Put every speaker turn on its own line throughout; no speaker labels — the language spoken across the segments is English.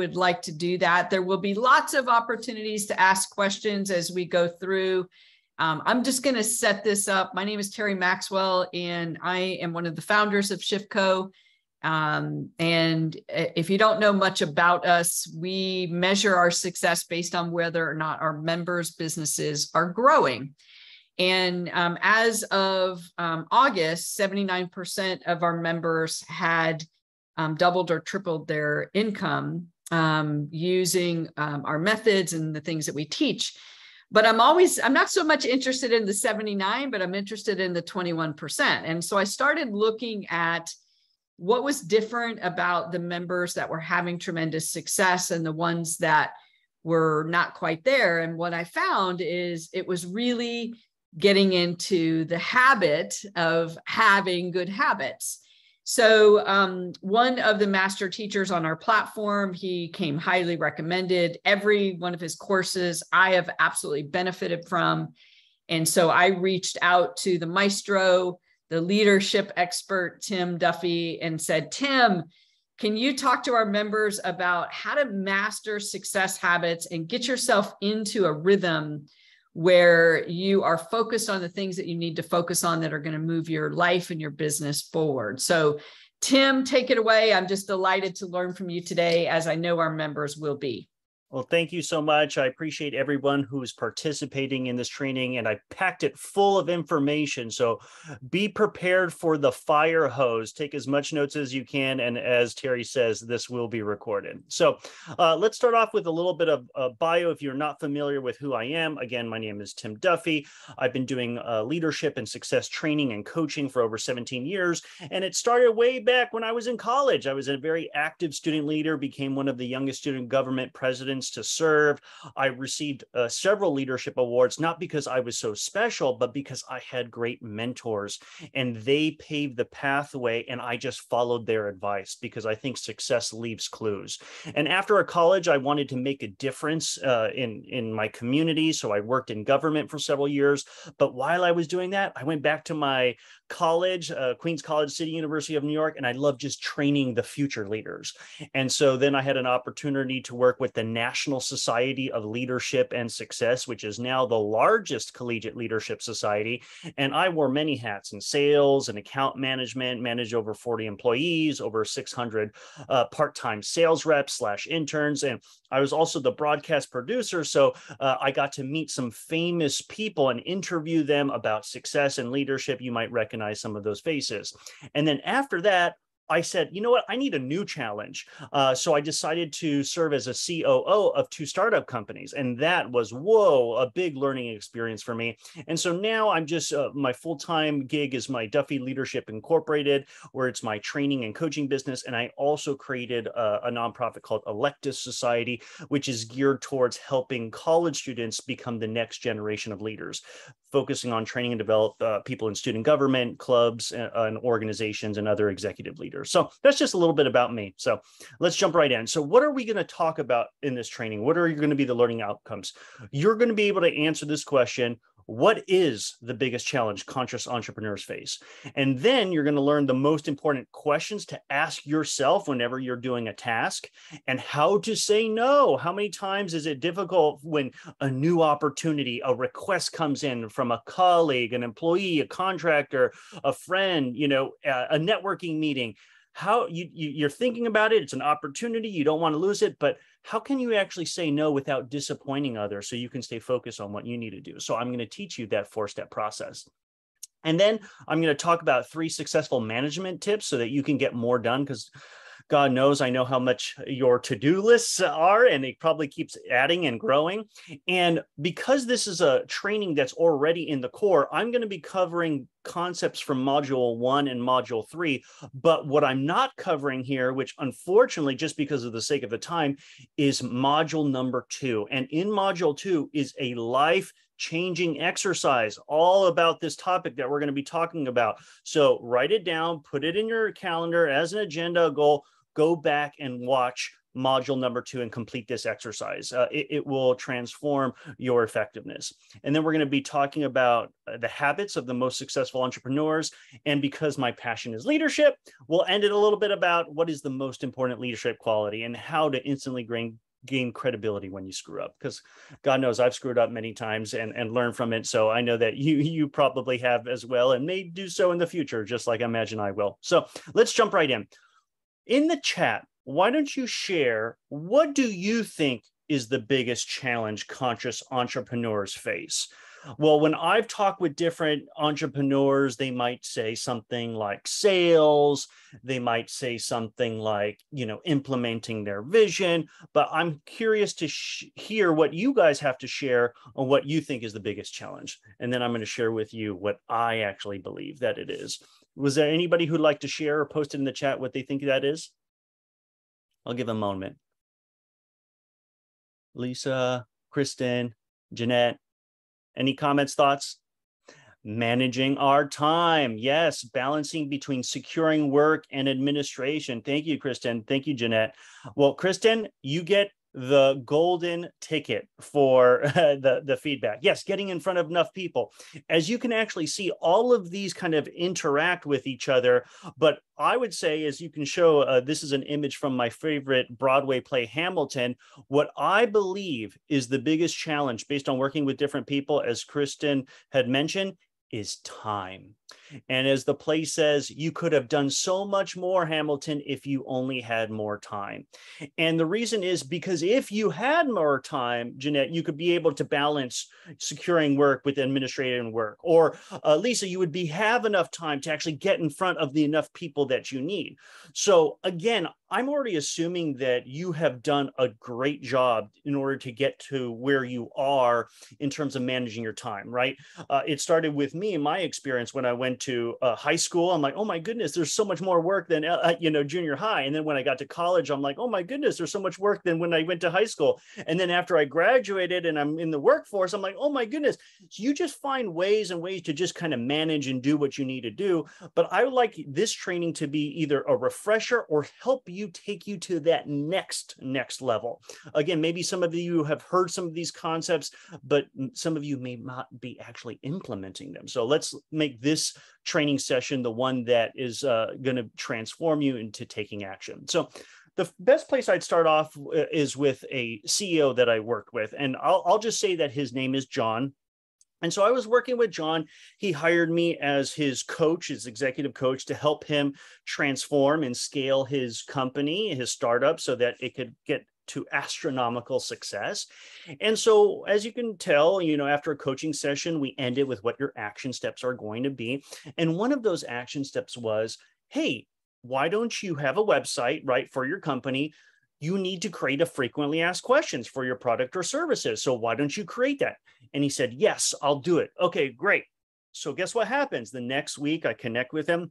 would like to do that. There will be lots of opportunities to ask questions as we go through. Um, I'm just going to set this up. My name is Terri Maxwell, and I am one of the founders of ShiftCo. Um, and if you don't know much about us, we measure our success based on whether or not our members' businesses are growing. And um, as of um, August, 79% of our members had um, doubled or tripled their income um, using um, our methods and the things that we teach. But I'm always, I'm not so much interested in the 79, but I'm interested in the 21%. And so I started looking at what was different about the members that were having tremendous success and the ones that were not quite there. And what I found is it was really getting into the habit of having good habits. So, um, one of the master teachers on our platform, he came highly recommended. Every one of his courses I have absolutely benefited from. And so I reached out to the maestro the leadership expert, Tim Duffy, and said, Tim, can you talk to our members about how to master success habits and get yourself into a rhythm where you are focused on the things that you need to focus on that are going to move your life and your business forward? So, Tim, take it away. I'm just delighted to learn from you today, as I know our members will be.
Well, thank you so much. I appreciate everyone who's participating in this training, and I packed it full of information. So be prepared for the fire hose. Take as much notes as you can. And as Terri says, this will be recorded. So uh, let's start off with a little bit of uh, bio. If you're not familiar with who I am, again, my name is Tim Duffy. I've been doing uh, leadership and success training and coaching for over 17 years. And it started way back when I was in college. I was a very active student leader, became one of the youngest student government presidents to serve. I received uh, several leadership awards, not because I was so special, but because I had great mentors and they paved the pathway and I just followed their advice because I think success leaves clues. And after a college, I wanted to make a difference uh, in, in my community. So I worked in government for several years. But while I was doing that, I went back to my college, uh, Queens College, City University of New York, and I love just training the future leaders. And so then I had an opportunity to work with the National Society of Leadership and Success, which is now the largest collegiate leadership society. And I wore many hats in sales and account management, managed over 40 employees, over 600 uh, part-time sales reps slash interns, and I was also the broadcast producer. So uh, I got to meet some famous people and interview them about success and leadership. You might recognize some of those faces. And then after that, I said, you know what, I need a new challenge. Uh, so I decided to serve as a COO of two startup companies. And that was, whoa, a big learning experience for me. And so now I'm just, uh, my full time gig is my Duffy Leadership Incorporated, where it's my training and coaching business. And I also created a, a nonprofit called Electus Society, which is geared towards helping college students become the next generation of leaders focusing on training and develop uh, people in student government, clubs, and, uh, and, organizations, and other executive leaders. So that's just a little bit about me. So let's jump right in. So, what are we going to talk about in this training? What are you going to be the learning outcomes? You're going to be able to answer this question what is the biggest challenge conscious entrepreneurs face? And then you're going to learn the most important questions to ask yourself whenever you're doing a task and how to say no. How many times is it difficult when a new opportunity, a request comes in from a colleague, an employee, a contractor, a friend, you know, a, networking meeting? how you, you are thinking about it it's an opportunity you don't want to lose it but how can you actually say no without disappointing others so you can stay focused on what you need to do? So i'm going to teach you that four step process. And then i'm going to talk about three successful management tips so that you can get more done because God knows I know how much your to do lists are, and it probably keeps adding and growing. And because this is a training that's already in the core, I'm going to be covering concepts from module one and module three. But what I'm not covering here, which unfortunately, just because of the sake of the time, is module number two. And in module two is a life changing exercise all about this topic that we're going to be talking about. So write it down, put it in your calendar as an agenda goal go back and watch module number two and complete this exercise. Uh, it, it, will transform your effectiveness. And then we're going to be talking about uh, the habits of the most successful entrepreneurs. And because my passion is leadership, we'll end it a little bit about what is the most important leadership quality and how to instantly gain gain credibility when you screw up because god knows i've screwed up many times and and learned from it so i know that you you probably have as well and may do so in the future just like i imagine i will so let's jump right in in the chat why don't you share what do you think is the biggest challenge conscious entrepreneurs face well, when I've talked with different entrepreneurs, they might say something like sales, they might say something like, you know, implementing their vision. But I'm curious to sh- hear what you guys have to share on what you think is the biggest challenge. And then I'm going to share with you what I actually believe that it is. Was there anybody who'd like to share or post it in the chat what they think that is? I'll give a moment. Lisa, Kristen, Jeanette, any comments, thoughts? Managing our time. Yes, balancing between securing work and administration. Thank you, Kristen. Thank you, Jeanette. Well, Kristen, you get the golden ticket for the, the feedback. Yes, getting in front of enough people. As you can actually see, all of these kind of interact with each other. But I would say, as you can show, uh, this is an image from my favorite Broadway play, Hamilton. What I believe is the biggest challenge based on working with different people, as Kristen had mentioned, is time. And as the play says, you could have done so much more, Hamilton, if you only had more time. And the reason is because if you had more time, Jeanette, you could be able to balance securing work with administrative work. Or uh, Lisa, you would be have enough time to actually get in front of the enough people that you need. So again, I'm already assuming that you have done a great job in order to get to where you are in terms of managing your time, right? Uh, it started with me my experience when I went to uh, high school. I'm like, oh my goodness, there's so much more work than uh, you know junior high. And then when I got to college, I'm like, oh my goodness, there's so much work than when I went to high school. And then after I graduated and I'm in the workforce, I'm like, oh my goodness. So you just find ways and ways to just kind of manage and do what you need to do. But I would like this training to be either a refresher or help you take you to that next next level again maybe some of you have heard some of these concepts but some of you may not be actually implementing them so let's make this training session the one that is uh, going to transform you into taking action so the best place I'd start off uh, is with a CEO that I work with. And I'll, I'll just say that his name is John. And so I was working with John. He hired me as his coach, his executive coach, to help him transform and scale his company, his startup, so that it could get to astronomical success. And so, as you can tell, you know, after a coaching session, we ended with what your action steps are going to be. And one of those action steps was hey, why don't you have a website, right, for your company? You need to create a frequently asked questions for your product or services. So, why don't you create that? And he said, Yes, I'll do it. Okay, great. So, guess what happens? The next week, I connect with him.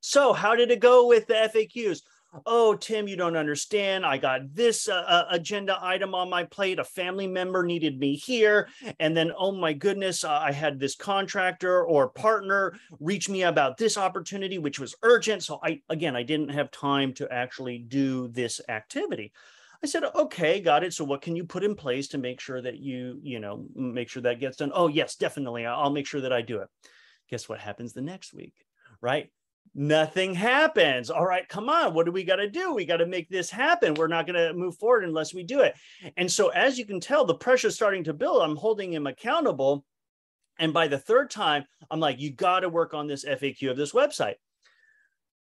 So, how did it go with the FAQs? Oh, Tim, you don't understand. I got this uh, uh, agenda item on my plate. A family member needed me here. And then, oh my goodness, I had this contractor or partner reach me about this opportunity, which was urgent. So, I, again, I didn't have time to actually do this activity. I said, okay, got it. So what can you put in place to make sure that you, you know, make sure that gets done? Oh, yes, definitely. I'll make sure that I do it. Guess what happens the next week, right? Nothing happens. All right, come on. What do we got to do? We got to make this happen. We're not going to move forward unless we do it. And so, as you can tell, the pressure is starting to build. I'm holding him accountable. And by the third time, I'm like, you got to work on this FAQ of this website.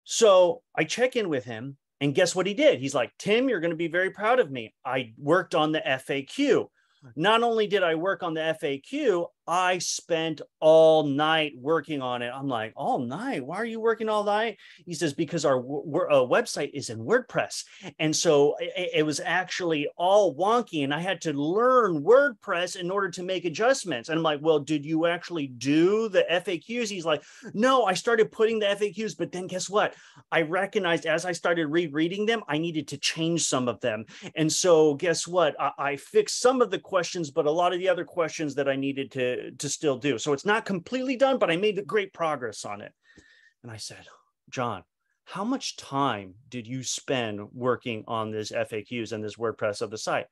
So I check in with him and guess what he did? He's like, Tim, you're going to be very proud of me. I worked on the FAQ. Not only did I work on the FAQ, I spent all night working on it. I'm like, all night? Why are you working all night? He says, because our uh, website is in WordPress. And so it, it, was actually all wonky and I had to learn WordPress in order to make adjustments. And I'm like, well, did you actually do the FAQs? He's like, no, I started putting the FAQs, but then guess what? I recognized as I started rereading them, I needed to change some of them. And so guess what? I, I fixed some of the questions, but a lot of the other questions that I needed to to still do. So it's not completely done, but I made great progress on it. And I said, John, how much time did you spend working on this FAQs and this WordPress of the site?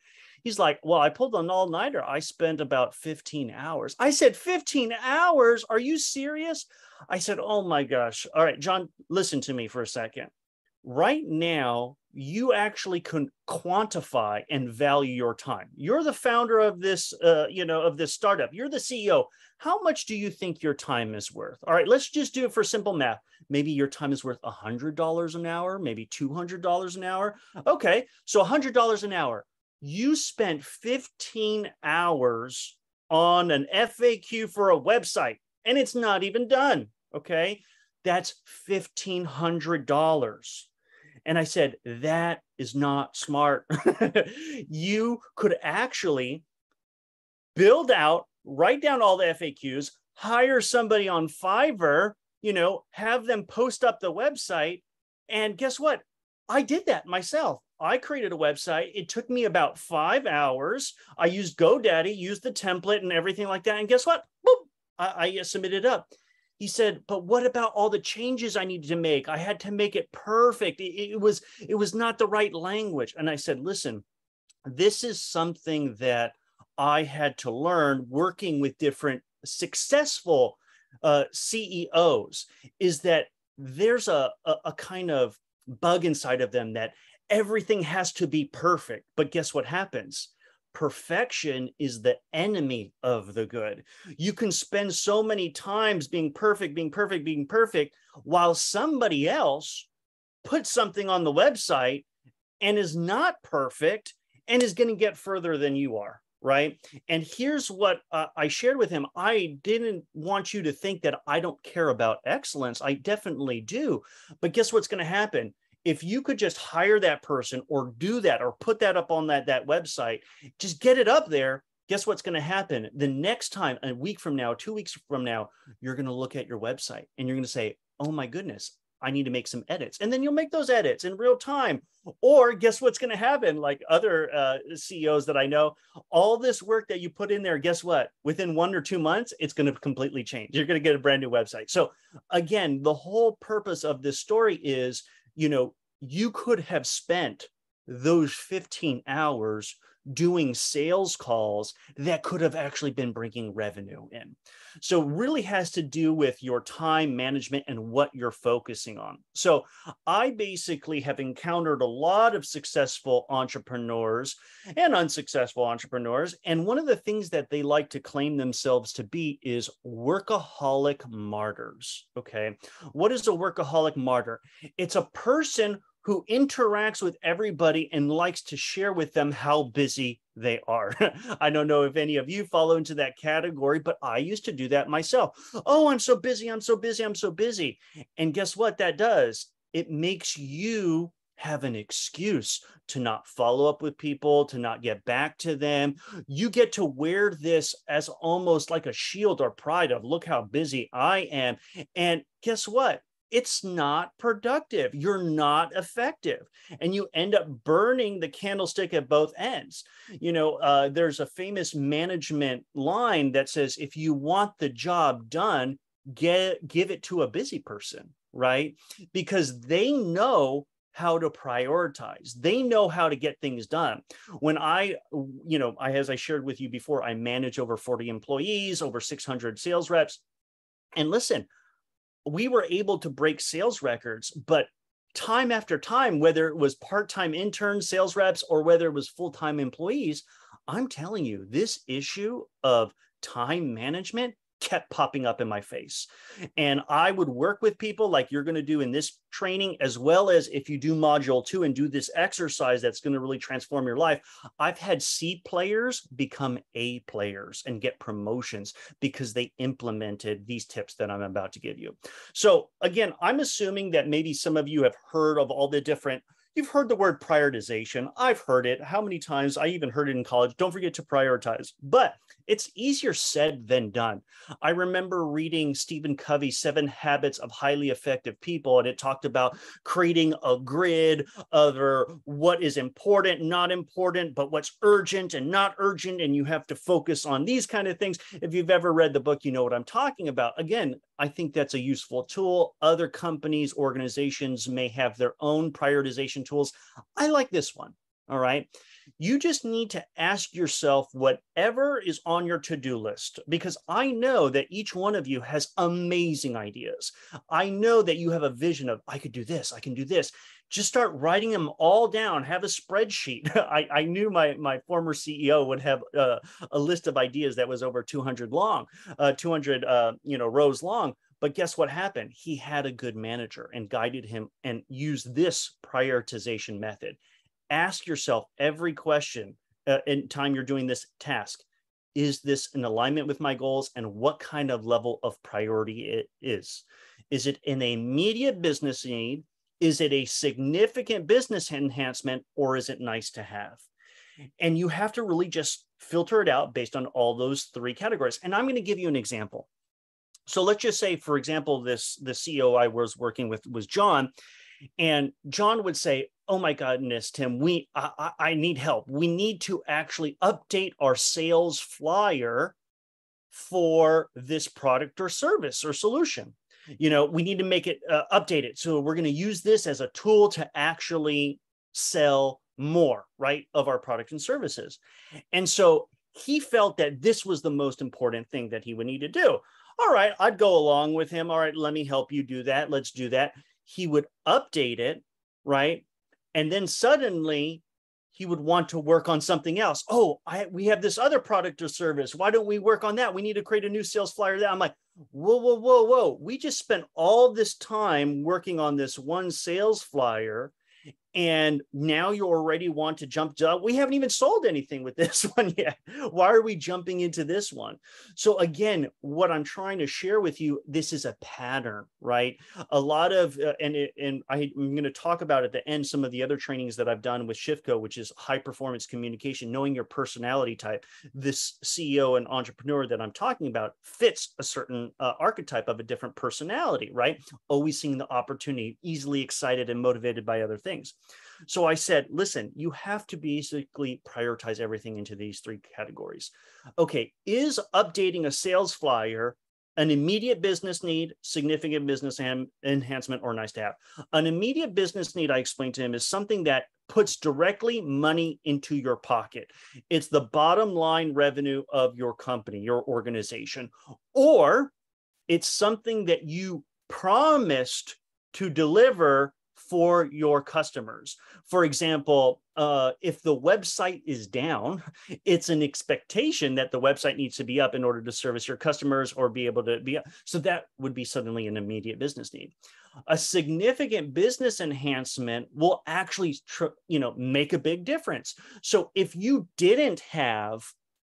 He's like, Well, I pulled an all nighter. I spent about 15 hours. I said, 15 hours? Are you serious? I said, Oh my gosh. All right, John, listen to me for a second. Right now, you actually can quantify and value your time. You're the founder of this, uh, you know, of this startup. You're the CEO. How much do you think your time is worth? All right, let's just do it for simple math. Maybe your time is worth $100 an hour, maybe $200 an hour. Okay, so $100 an hour you spent 15 hours on an FAQ for a website and it's not even done. Okay. That's $1,500. And I said, that is not smart. you could actually build out, write down all the FAQs, hire somebody on Fiverr, you know, have them post up the website. And guess what? I did that myself. I created a website. It took me about five hours. I used GoDaddy, used the template and everything like that. And guess what? Boop, I, I uh, submitted up. He said, "But what about all the changes I needed to make? I had to make it perfect. It, it was it was not the right language." And I said, "Listen, this is something that I had to learn working with different successful uh, CEOs. Is that there's a, a, a kind of bug inside of them that everything has to be perfect. But guess what happens? Perfection is the enemy of the good. You can spend so many times being perfect, being perfect, being perfect, while somebody else puts something on the website and is not perfect and is going to get further than you are right? And here's what uh, I shared with him. I didn't want you to think that I don't care about excellence. I definitely do. But guess what's going to happen? If you could just hire that person or do that or put that up on that that website just get it up there guess what's going to happen? The next time a week from now two weeks from now you're going to look at your website and you're going to say oh my goodness i need to make some edits. And then you'll make those edits in real time. Or guess what's going to happen? Like other uh, ceos that i know all this work that you put in there guess what? Within one or two months it's going to completely change. You're going to get a brand new website. So again the whole purpose of this story is you know, you could have spent those 15 hours doing sales calls that could have actually been bringing revenue in. So really has to do with your time management and what you're focusing on. So I basically have encountered a lot of successful entrepreneurs and unsuccessful entrepreneurs and one of the things that they like to claim themselves to be is workaholic martyrs, okay? What is a workaholic martyr? It's a person who interacts with everybody and likes to share with them how busy they are. I don't know if any of you follow into that category, but I used to do that myself. Oh, I'm so busy. I'm so busy. I'm so busy. And guess what that does? It makes you have an excuse to not follow up with people, to not get back to them. You get to wear this as almost like a shield or pride of look how busy I am. And guess what? It's not productive. You're not effective. And you end up burning the candlestick at both ends. You know, uh, there's a famous management line that says if you want the job done, get give it to a busy person, right? Because they know how to prioritize. They know how to get things done. When I, you know, I as I shared with you before, I manage over 40 employees, over 600 sales reps. And listen, we were able to break sales records, but time after time, whether it was part time interns, sales reps, or whether it was full time employees, I'm telling you, this issue of time management kept popping up in my face. And I would work with people like you're going to do in this training, as well as if you do module two and do this exercise that's going to really transform your life. I've had C players become A players and get promotions because they implemented these tips that I'm about to give you. So, again, I'm assuming that maybe some of you have heard of all the different You've heard the word prioritization. I've heard it. How many times? I even heard it in college. Don't forget to prioritize. But it's easier said than done. I remember reading Stephen Covey's Seven Habits of Highly Effective People, and it talked about creating a grid of what is important, not important, but what's urgent and not urgent. And you have to focus on these kind of things. If you've ever read the book, you know what I'm talking about. Again, I think that's a useful tool. Other companies, organizations may have their own prioritization tools. I like this one. All right. You just need to ask yourself whatever is on your to do list, because I know that each one of you has amazing ideas. I know that you have a vision of, I could do this, I can do this. Just start writing them all down. Have a spreadsheet. I, I knew my, my former CEO would have uh, a list of ideas that was over 200 long, uh, 200 uh, you know rows long. But guess what happened? He had a good manager and guided him and used this prioritization method ask yourself every question uh, in time you're doing this task. Is this in alignment with my goals and what kind of level of priority it is? Is it an immediate business need? Is it a significant business enhancement or is it nice to have? And you have to really just filter it out based on all those three categories. And i'm going to give you an example. So let's just say for example this the ceo i was working with was john and John would say, "Oh my goodness, Tim, we I, I need help. We need to actually update our sales flyer for this product or service or solution. You know, we need to make it uh, update it. So we're going to use this as a tool to actually sell more, right, of our product and services. And so he felt that this was the most important thing that he would need to do. All right, I'd go along with him. All right, let me help you do that. Let's do that he would update it, right? And then suddenly he would want to work on something else. Oh, I, we have this other product or service. Why don't we work on that? We need to create a new sales flyer. That I'm like, whoa, whoa, whoa, whoa. We just spent all this time working on this one sales flyer and now you already want to jump to we haven't even sold anything with this one yet. Why are we jumping into this one? So again what i'm trying to share with you this is a pattern right? A lot of uh, and and i'm going to talk about at the end some of the other trainings that i've done with ShiftCo which is high performance communication knowing your personality type. This ceo and entrepreneur that i'm talking about fits a certain uh, archetype of a different personality right? Always seeing the opportunity easily excited and motivated by other things so I said, listen, you have to basically prioritize everything into these three categories. Okay, is updating a sales flyer an immediate business need, significant business enhancement, or nice to have? An immediate business need, I explained to him, is something that puts directly money into your pocket. It's the bottom line revenue of your company, your organization, or it's something that you promised to deliver for your customers. For example, uh, if the website is down, it's an expectation that the website needs to be up in order to service your customers or be able to be up. So that would be suddenly an immediate business need. A significant business enhancement will actually, tr- you know, make a big difference. So if you didn't have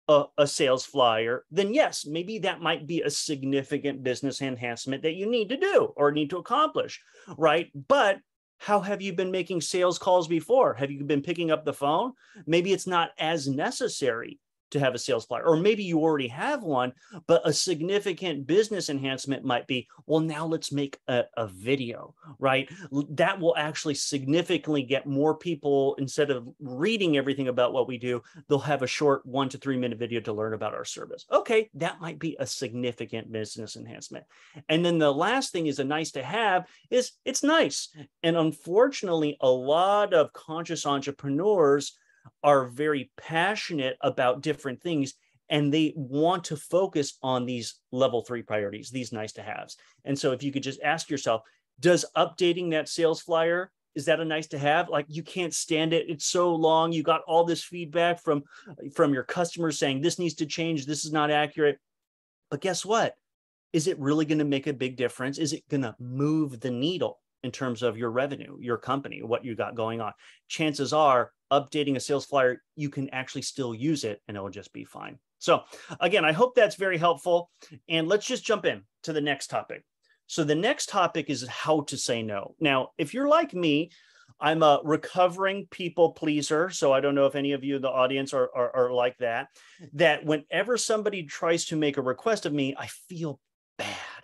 a, a, sales flyer, then yes, maybe that might be a significant business enhancement that you need to do or need to accomplish, right? But how have you been making sales calls before? Have you been picking up the phone? Maybe it's not as necessary to have a sales flyer, or maybe you already have one, but a significant business enhancement might be, well, now let's make a, a video, right? That will actually significantly get more people instead of reading everything about what we do, they'll have a short one to three minute video to learn about our service. Okay, that might be a significant business enhancement. And then the last thing is a nice to have is it's nice. And unfortunately, a lot of conscious entrepreneurs are very passionate about different things and they want to focus on these level three priorities, these nice to haves. And so if you could just ask yourself, does updating that sales flyer is that a nice to have? Like you can't stand it. It's so long. You got all this feedback from from your customers saying this needs to change. This is not accurate. But guess what? Is it really going to make a big difference? Is it going to move the needle in terms of your revenue your company what you got going on? Chances are updating a sales flyer, you can actually still use it and it'll just be fine. So again, I hope that's very helpful. And let's just jump in to the next topic. So the next topic is how to say no. Now, if you're like me, I'm a recovering people pleaser. So I don't know if any of you in the audience are, are, are like that, that whenever somebody tries to make a request of me, I feel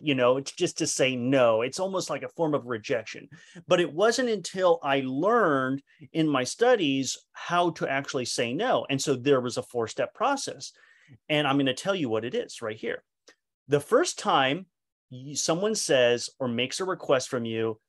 you know it's just to say no. It's almost like a form of rejection. But it wasn't until i learned in my studies how to actually say no. And so there was a four step process. And i'm going to tell you what it is right here. The first time someone says or makes a request from you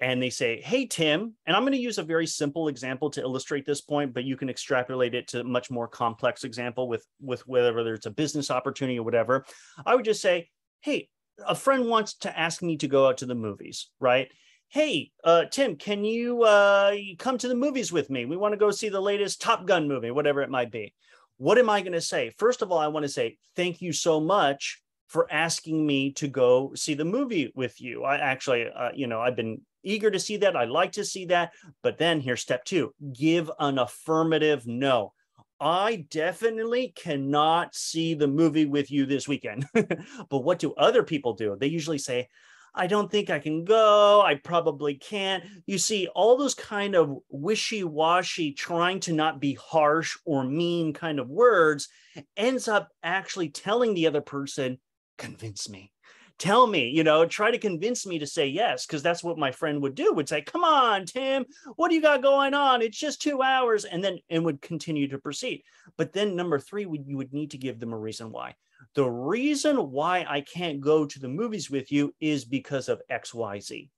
and they say, Hey, Tim, and I'm going to use a very simple example to illustrate this point, but you can extrapolate it to a much more complex example with, with whether it's a business opportunity or whatever. I would just say, Hey, a friend wants to ask me to go out to the movies, right? Hey, uh, Tim, can you uh, come to the movies with me? We want to go see the latest Top Gun movie, whatever it might be. What am I going to say? First of all, I want to say thank you so much for asking me to go see the movie with you. I actually, uh, you know, I've been eager to see that. I like to see that. But then here's step two give an affirmative no. I definitely cannot see the movie with you this weekend. but what do other people do? They usually say, I don't think I can go. I probably can't. You see, all those kind of wishy washy, trying to not be harsh or mean kind of words ends up actually telling the other person, convince me tell me you know try to convince me to say yes because that's what my friend would do would say come on tim what do you got going on? It's just two hours and then and would continue to proceed. But then number three would you would need to give them a reason why. The reason why i can't go to the movies with you is because of xyz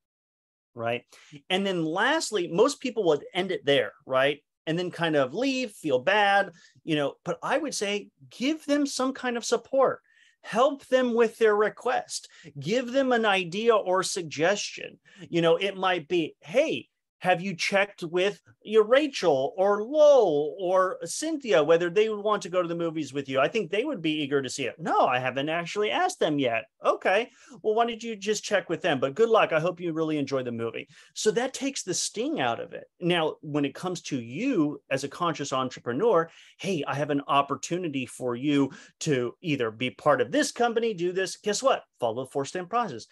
right? And then lastly most people would end it there right? And then kind of leave feel bad you know but i would say give them some kind of support help them with their request. Give them an idea or suggestion. You know it might be hey have you checked with your Rachel or Lowell or Cynthia whether they would want to go to the movies with you? I think they would be eager to see it. No, I haven't actually asked them yet. Okay. Well, why don't you just check with them? But good luck. I hope you really enjoy the movie. So that takes the sting out of it. Now, when it comes to you as a conscious entrepreneur, hey, I have an opportunity for you to either be part of this company, do this. Guess what? Follow the four step process.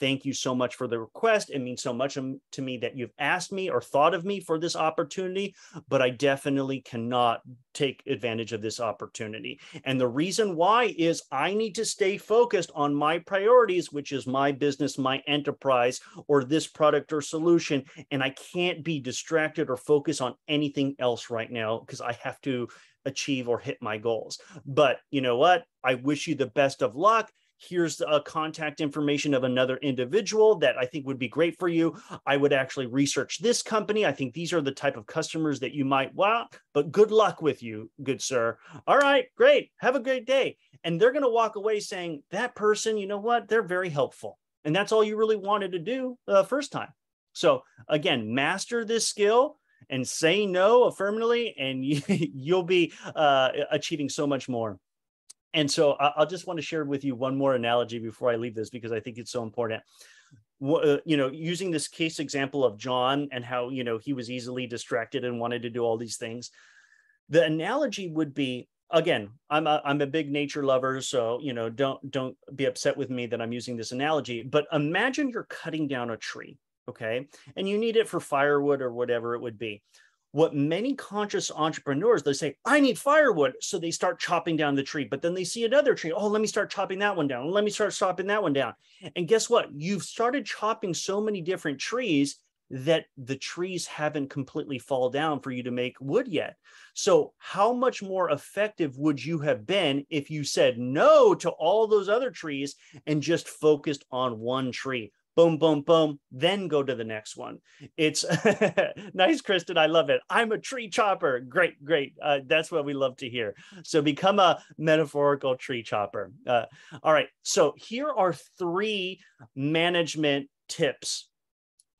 Thank you so much for the request. It means so much um, to me that you've asked me or thought of me for this opportunity, but I definitely cannot take advantage of this opportunity. And the reason why is I need to stay focused on my priorities, which is my business, my enterprise, or this product or solution. And I can't be distracted or focus on anything else right now because I have to achieve or hit my goals. But you know what? I wish you the best of luck here's a contact information of another individual that I think would be great for you. I would actually research this company. I think these are the type of customers that you might want, but good luck with you, good sir. All right, great. Have a great day. And they're going to walk away saying, that person, you know what? They're very helpful. And that's all you really wanted to do the uh, first time. So again, master this skill and say no affirmatively, and you, will be uh, achieving so much more and so I'll just want to share with you one more analogy before I leave this because I think it's so important. Uh, you know, using this case example of John and how you know he was easily distracted and wanted to do all these things. The analogy would be again, I'm a, I'm a big nature lover, so you know, don't don't be upset with me that I'm using this analogy. But imagine you're cutting down a tree, okay, and you need it for firewood or whatever it would be what many conscious entrepreneurs they say i need firewood. So they start chopping down the tree but then they see another tree. Oh let me start chopping that one down. Let me start chopping that one down. And guess what? You've started chopping so many different trees that the trees haven't completely fall down for you to make wood yet. So how much more effective would you have been if you said no to all those other trees and just focused on one tree boom, boom, boom, then go to the next one. It's nice, Kristen. I love it. I'm a tree chopper. Great, great. Uh, that's what we love to hear. So become a metaphorical tree chopper. Uh, all right. So here are three management tips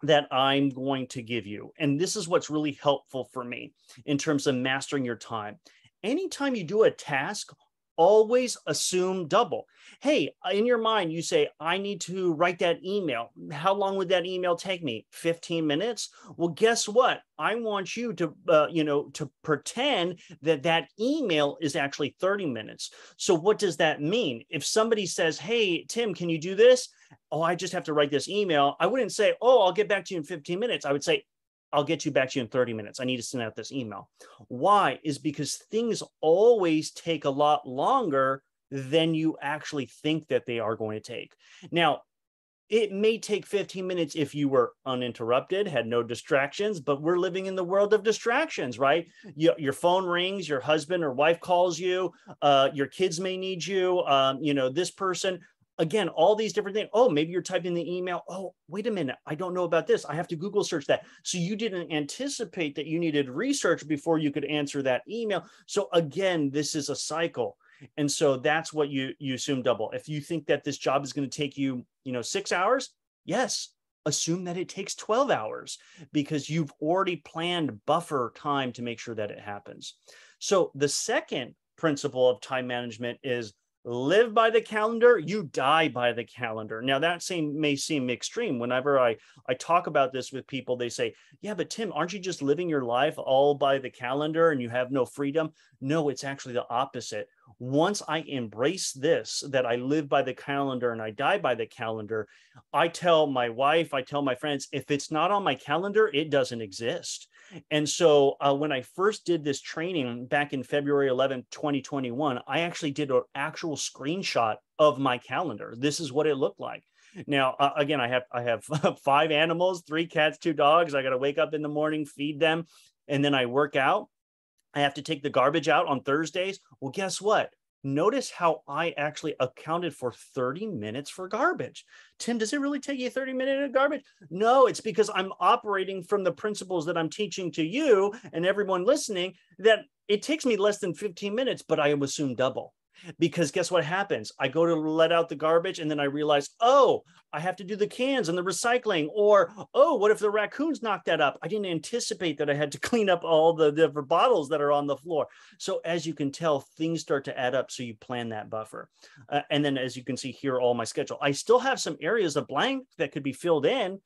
that I'm going to give you. And this is what's really helpful for me in terms of mastering your time. Anytime you do a task, always assume double. Hey, in your mind, you say, I need to write that email. How long would that email take me? 15 minutes? Well, guess what? I want you to, uh, you know, to pretend that that email is actually 30 minutes. So what does that mean? If somebody says, Hey, Tim, can you do this? Oh, I just have to write this email. I wouldn't say, Oh, I'll get back to you in 15 minutes. I would say, I'll get you back to you in 30 minutes. I need to send out this email. Why? Is because things always take a lot longer than you actually think that they are going to take. Now, it may take 15 minutes if you were uninterrupted, had no distractions, but we're living in the world of distractions, right? You, your phone rings, your husband or wife calls you, uh, your kids may need you, um, you know, this person again, all these different things. Oh, maybe you're typing the email. Oh, wait a minute. I don't know about this. I have to Google search that. So you didn't anticipate that you needed research before you could answer that email. So again, this is a cycle. And so that's what you you assume double. If you think that this job is going to take you, you know, 6 hours, yes, assume that it takes 12 hours because you've already planned buffer time to make sure that it happens. So the second principle of time management is live by the calendar you die by the calendar. Now that seem may seem extreme. Whenever i i talk about this with people they say yeah but tim aren't you just living your life all by the calendar and you have no freedom? No it's actually the opposite. Once i embrace this that i live by the calendar and i die by the calendar i tell my wife i tell my friends if it's not on my calendar it doesn't exist and so uh, when I first did this training back in February 11, 2021, I actually did an actual screenshot of my calendar. This is what it looked like. Now, uh, again, I have I have five animals, three cats, two dogs. I got to wake up in the morning, feed them, and then I work out. I have to take the garbage out on Thursdays. Well, guess what? Notice how I actually accounted for 30 minutes for garbage. Tim, does it really take you 30 minutes of garbage? No, it's because I'm operating from the principles that I'm teaching to you and everyone listening that it takes me less than 15 minutes, but I assume double because guess what happens? I go to let out the garbage and then I realize, oh, I have to do the cans and the recycling. Or, oh, what if the raccoons knocked that up? I didn't anticipate that I had to clean up all the different bottles that are on the floor. So, as you can tell, things start to add up. So, you plan that buffer. Uh, and then, as you can see here, all my schedule, I still have some areas of blank that could be filled in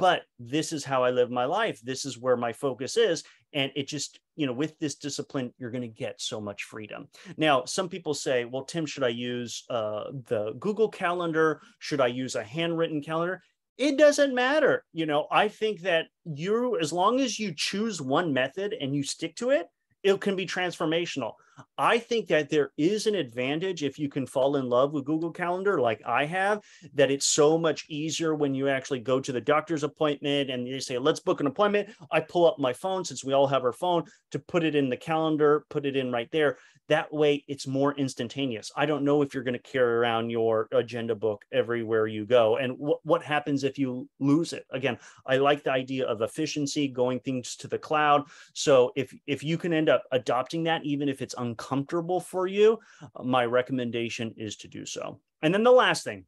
but this is how I live my life. This is where my focus is. And it just, you know, with this discipline, you're going to get so much freedom. Now, some people say, well, Tim, should I use uh, the Google Calendar? Should I use a handwritten calendar? It doesn't matter. You know, I think that you, as long as you choose one method and you stick to it, it can be transformational. I think that there is an advantage if you can fall in love with Google Calendar like I have, that it's so much easier when you actually go to the doctor's appointment and they say, let's book an appointment. I pull up my phone since we all have our phone to put it in the calendar, put it in right there. That way it's more instantaneous. I don't know if you're going to carry around your agenda book everywhere you go. And w- what happens if you lose it? Again, I like the idea of efficiency, going things to the cloud. So if if you can end up adopting that, even if it's uncomfortable for you, my recommendation is to do so. And then the last thing,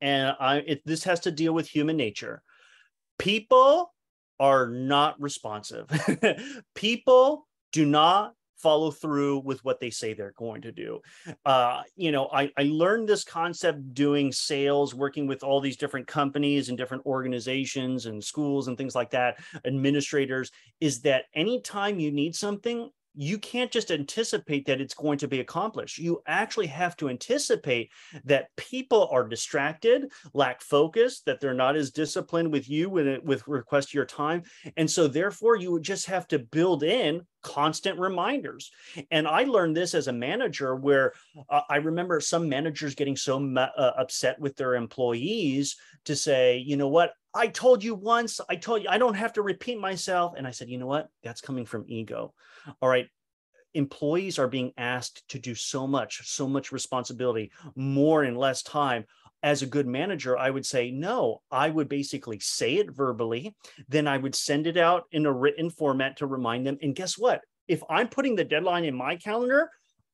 and I it, this has to deal with human nature. People are not responsive. People do not follow through with what they say they're going to do. Uh, you know, I, I learned this concept doing sales, working with all these different companies and different organizations and schools and things like that, administrators, is that anytime you need something, you can't just anticipate that it's going to be accomplished. You actually have to anticipate that people are distracted, lack focus, that they're not as disciplined with you with, with request your time. And so therefore you would just have to build in constant reminders. And I learned this as a manager where uh, I remember some managers getting so uh, upset with their employees to say, you know what, I told you once, I told you, I don't have to repeat myself. And I said, you know what? That's coming from ego. All right. Employees are being asked to do so much, so much responsibility, more in less time. As a good manager, I would say, no, I would basically say it verbally. Then I would send it out in a written format to remind them. And guess what? If I'm putting the deadline in my calendar,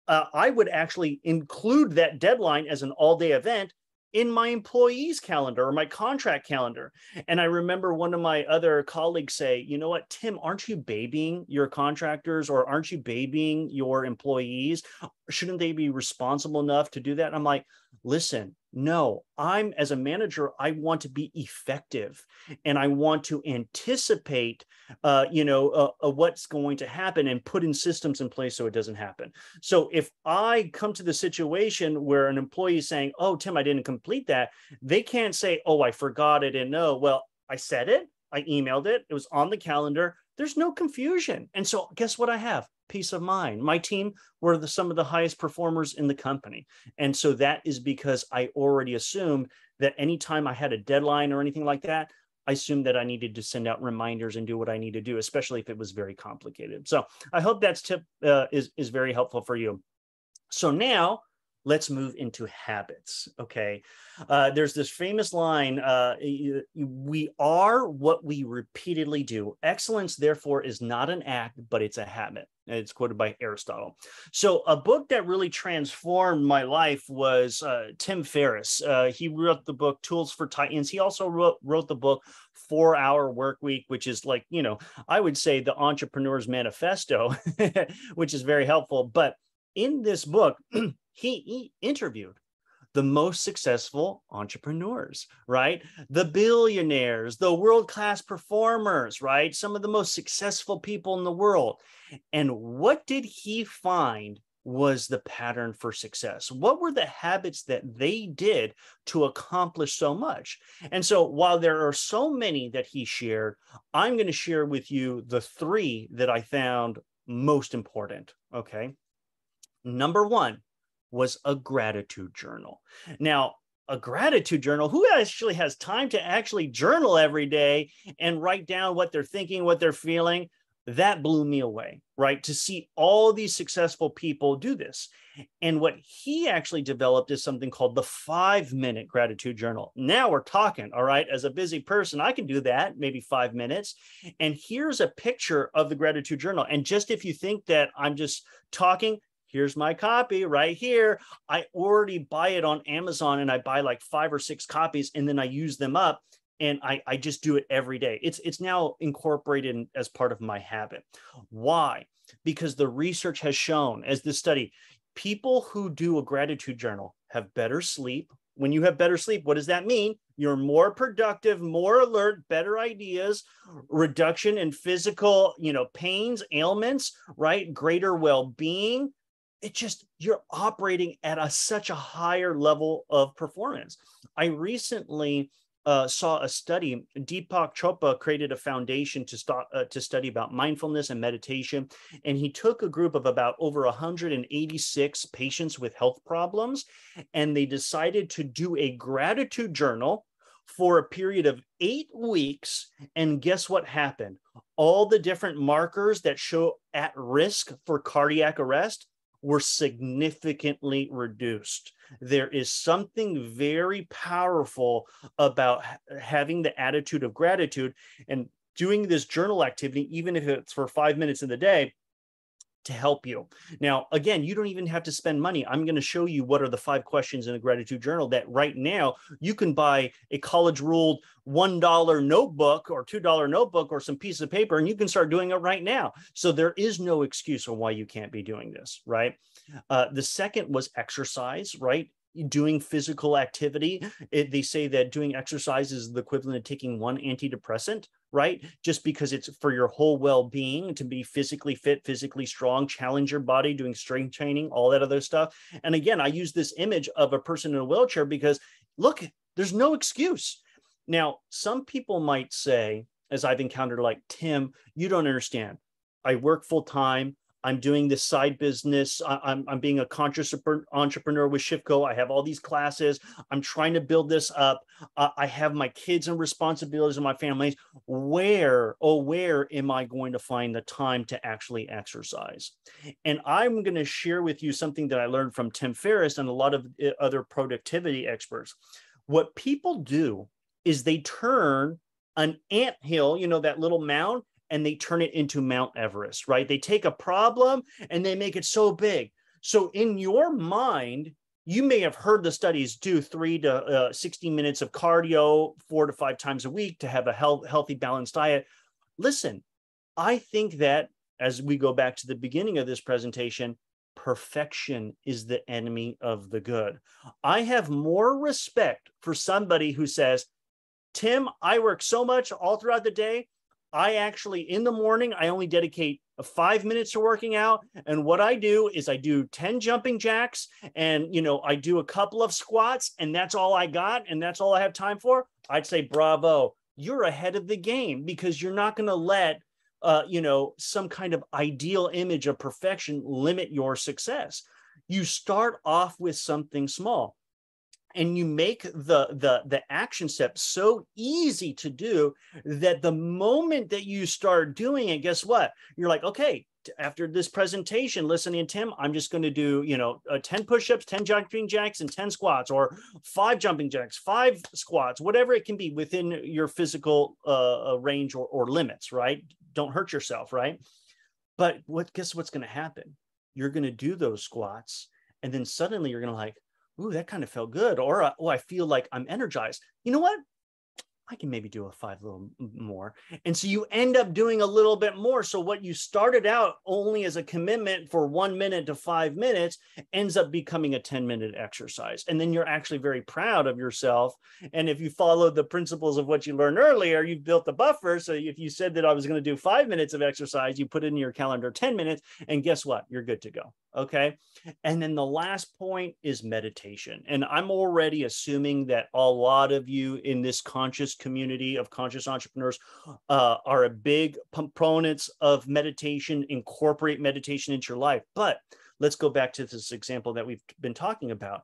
uh, I would actually include that deadline as an all day event in my employee's calendar or my contract calendar. And I remember one of my other colleagues say, you know what, Tim, aren't you babying your contractors or aren't you babying your employees? Shouldn't they be responsible enough to do that? And I'm like, listen, no, I'm as a manager, I want to be effective and I want to anticipate, uh, you know, uh, uh, what's going to happen and put in systems in place so it doesn't happen. So if I come to the situation where an employee is saying, oh, Tim, I didn't complete that, they can't say, oh, I forgot it and no, well, I said it, I emailed it, it was on the calendar. There's no confusion. And so guess what I have? Peace of mind. My team were the, some of the highest performers in the company. And so that is because I already assumed that anytime I had a deadline or anything like that, I assumed that I needed to send out reminders and do what I need to do, especially if it was very complicated. So I hope that's tip uh, is, is very helpful for you. So now let's move into habits. Okay. Uh, there's this famous line uh, we are what we repeatedly do. Excellence, therefore, is not an act, but it's a habit. It's quoted by Aristotle. So, a book that really transformed my life was uh, Tim Ferriss. Uh, he wrote the book Tools for Titans. He also wrote, wrote the book Four Hour Work Week, which is like, you know, I would say the entrepreneur's manifesto, which is very helpful. But in this book, he, he interviewed the most successful entrepreneurs, right? The billionaires, the world class performers, right? Some of the most successful people in the world. And what did he find was the pattern for success? What were the habits that they did to accomplish so much? And so, while there are so many that he shared, I'm going to share with you the three that I found most important. Okay. Number one, was a gratitude journal. Now, a gratitude journal, who actually has time to actually journal every day and write down what they're thinking, what they're feeling? That blew me away, right? To see all these successful people do this. And what he actually developed is something called the five minute gratitude journal. Now we're talking, all right? As a busy person, I can do that, maybe five minutes. And here's a picture of the gratitude journal. And just if you think that I'm just talking, here's my copy right here. I already buy it on Amazon and I buy like five or six copies and then I use them up and I, I just do it every day. It's it's now incorporated as part of my habit. Why? Because the research has shown, as this study, people who do a gratitude journal have better sleep. When you have better sleep, what does that mean? You're more productive, more alert, better ideas, reduction in physical, you know, pains, ailments, right? Greater well-being, it just you're operating at a such a higher level of performance i recently uh, saw a study deepak chopra created a foundation to start uh, to study about mindfulness and meditation and he took a group of about over 186 patients with health problems and they decided to do a gratitude journal for a period of eight weeks. And guess what happened? All the different markers that show at risk for cardiac arrest were significantly reduced. There is something very powerful about having the attitude of gratitude and doing this journal activity, even if it's for five minutes in the day, to help you. Now, again, you don't even have to spend money. I'm going to show you what are the five questions in the gratitude journal that right now you can buy a college ruled $1 notebook or $2 notebook or some piece of paper and you can start doing it right now. So there is no excuse on why you can't be doing this, right? Uh, the second was exercise, right? doing physical activity. It, they say that doing exercise is the equivalent of taking one antidepressant, right? Just because it's for your whole well being to be physically fit, physically strong, challenge your body, doing strength training, all that other stuff. And again, I use this image of a person in a wheelchair because look, there's no excuse. Now, some people might say, as I've encountered, like, Tim, you don't understand. I work full time. I'm doing this side business. I'm, I'm being a conscious entrepreneur with ShiftCo. I have all these classes. I'm trying to build this up. I have my kids and responsibilities and my families. Where, oh, where am I going to find the time to actually exercise? And I'm going to share with you something that I learned from Tim Ferriss and a lot of uh, other productivity experts. What people do is they turn an ant hill, you know, that little mound, and they turn it into Mount Everest, right? They take a problem and they make it so big. So in your mind, you may have heard the studies do three to uh, 60 minutes of cardio four to five times a week to have a health, healthy, balanced diet. Listen, I think that as we go back to the beginning of this presentation, perfection is the enemy of the good. I have more respect for somebody who says, Tim, I work so much all throughout the day. I actually, in the morning, I only dedicate five minutes to working out. And what I do is I do 10 jumping jacks and, you know, I do a couple of squats and that's all I got. And that's all I have time for. I'd say, bravo, you're ahead of the game because you're not going to let, uh, you know, some kind of ideal image of perfection limit your success. You start off with something small and you make the the the action step so easy to do that the moment that you start doing it guess what you're like okay after this presentation, listening to Tim, I'm just going to do, you know, uh, 10 push-ups, 10 jumping jacks, and 10 squats, or five jumping jacks, five squats, whatever it can be within your physical uh, uh range or, or limits, right? Don't hurt yourself, right? But what guess what's going to happen? You're going to do those squats, and then suddenly you're going to like, ooh, that kind of felt good, or uh, oh, I feel like I'm energized. You know what? I can maybe do a five little more. And so you end up doing a little bit more. So what you started out only as a commitment for one minute to five minutes ends up becoming a 10 minute exercise. And then you're actually very proud of yourself. And if you follow the principles of what you learned earlier, you've built the buffer. So if you said that I was going to do five minutes of exercise, you put it in your calendar 10 minutes. And guess what? You're good to go. Okay. And then the last point is meditation. And I'm already assuming that a lot of you in this conscious community of conscious entrepreneurs uh, are a big proponents of meditation, incorporate meditation into your life. But let's go back to this example that we've been talking about.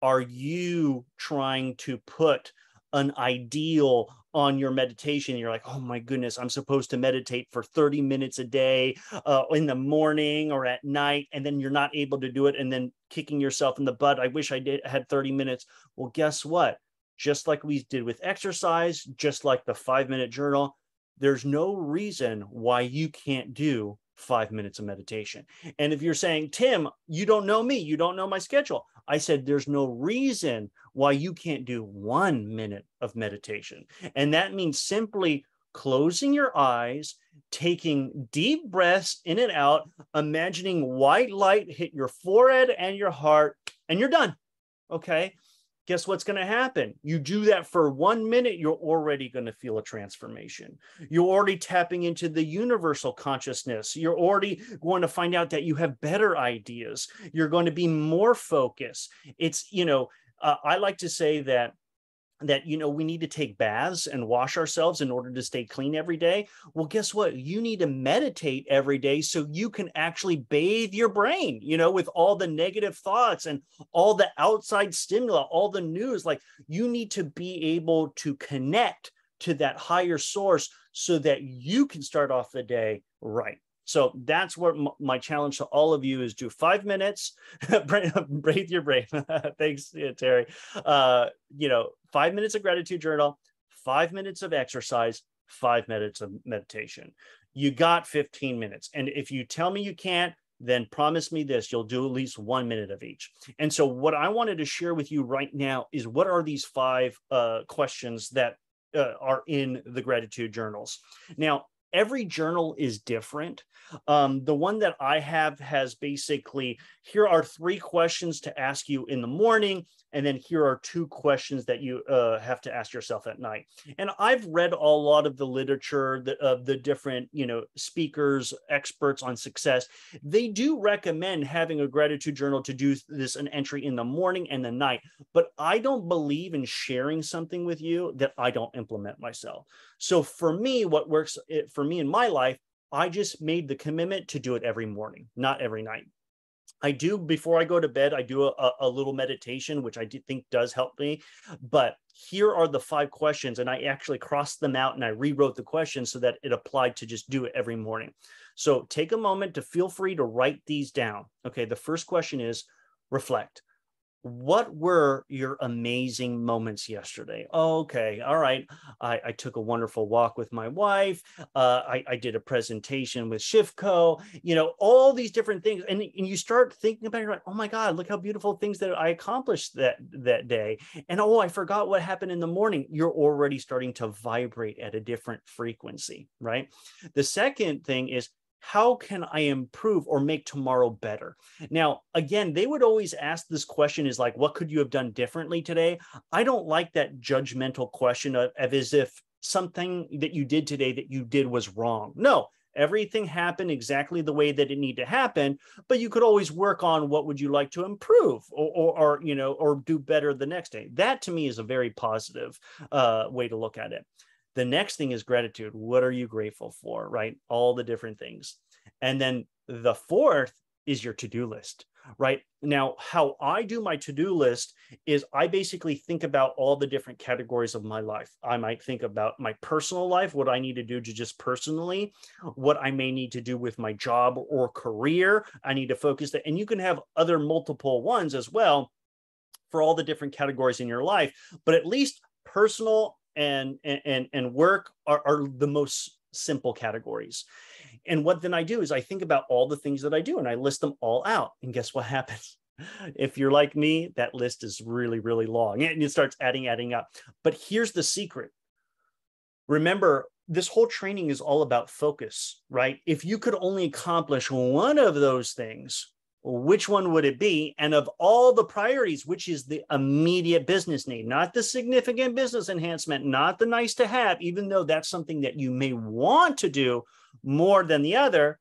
Are you trying to put an ideal on your meditation. You're like oh my goodness i'm supposed to meditate for 30 minutes a day uh, in the morning or at night and then you're not able to do it and then kicking yourself in the butt i wish i did had 30 minutes. Well guess what? Just like we did with exercise just like the five minute journal there's no reason why you can't do five minutes of meditation. And if you're saying, Tim, you don't know me, you don't know my schedule, I said, there's no reason why you can't do one minute of meditation. And that means simply closing your eyes, taking deep breaths in and out, imagining white light hit your forehead and your heart, and you're done. Okay guess what's going to happen? You do that for one minute, you're already going to feel a transformation. You're already tapping into the universal consciousness. You're already going to find out that you have better ideas. You're going to be more focused. It's, you know, uh, I like to say that that you know we need to take baths and wash ourselves in order to stay clean every day well guess what you need to meditate every day so you can actually bathe your brain you know with all the negative thoughts and all the outside stimuli all the news like you need to be able to connect to that higher source so that you can start off the day right so that's what my challenge to all of you is do five minutes, breathe your brain. Thanks, Terri. Uh, you know, five minutes of gratitude journal, five minutes of exercise, five minutes of meditation. You got 15 minutes. And if you tell me you can't, then promise me this you'll do at least one minute of each and so what i wanted to share with you right now is what are these five uh, questions that uh, are in the gratitude journals now every journal is different. Um, the one that I have has basically here are three questions to ask you in the morning, and then here are two questions that you uh, have to ask yourself at night. And I've read a lot of the literature the, of the different, you know, speakers, experts on success. They do recommend having a gratitude journal to do this an entry in the morning and the night. But I don't believe in sharing something with you that I don't implement myself. So for me, what works eh, for me in my life, I just made the commitment to do it every morning, not every night. I do before I go to bed, I do a, a little meditation, which I think does help me. But here are the five questions, and I actually crossed them out and I rewrote the questions so that it applied to just do it every morning. So take a moment to feel free to write these down. Okay, the first question is reflect what were your amazing moments yesterday? okay, all right. I, I, took a wonderful walk with my wife. Uh, I, I, did a presentation with ShiftCo. You know, all these different things, and, and you start thinking about it. Like, oh my God, look how beautiful things that I accomplished that that day. And oh, I forgot what happened in the morning. You're already starting to vibrate at a different frequency, right? The second thing is how can I improve or make tomorrow better? Now, again, they would always ask this question is like, what could you have done differently today? I don't like that judgmental question of, of as if something that you did today that you did was wrong. No, everything happened exactly the way that it needed to happen but you could always work on what would you like to improve or, or, or you know or do better the next day that to me is a very positive uh, way to look at it the next thing is gratitude. What are you grateful for, right? All the different things. And then the fourth is your to do list. right? Now, how I do my to do list is I basically think about all the different categories of my life. I might think about my personal life, what I need to do to just personally, what I may need to do with my job or career. I need to focus that. And you can have other multiple ones as well for all the different categories in your life, but at least personal and and and work are, are the most simple categories. And what then I do is I think about all the things that I do and I list them all out. And guess what happens? If you're like me, that list is really, really long and it starts adding, adding up. But here's the secret. Remember, this whole training is all about focus, right? If you could only accomplish one of those things, which one would it be? And of all the priorities, which is the immediate business need, not the significant business enhancement, not the nice to have, even though that's something that you may want to do more than the other,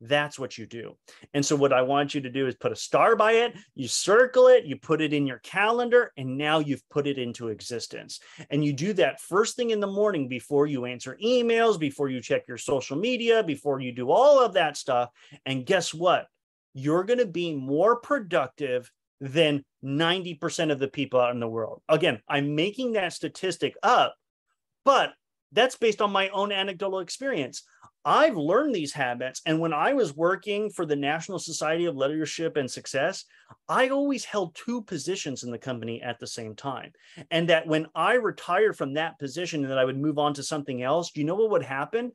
that's what you do. And so, what I want you to do is put a star by it, you circle it, you put it in your calendar, and now you've put it into existence. And you do that first thing in the morning before you answer emails, before you check your social media, before you do all of that stuff. And guess what? You're going to be more productive than 90% of the people out in the world. Again, I'm making that statistic up, but that's based on my own anecdotal experience. I've learned these habits. And when I was working for the National Society of Leadership and Success, I always held two positions in the company at the same time. And that when I retired from that position and that I would move on to something else, do you know what would happen?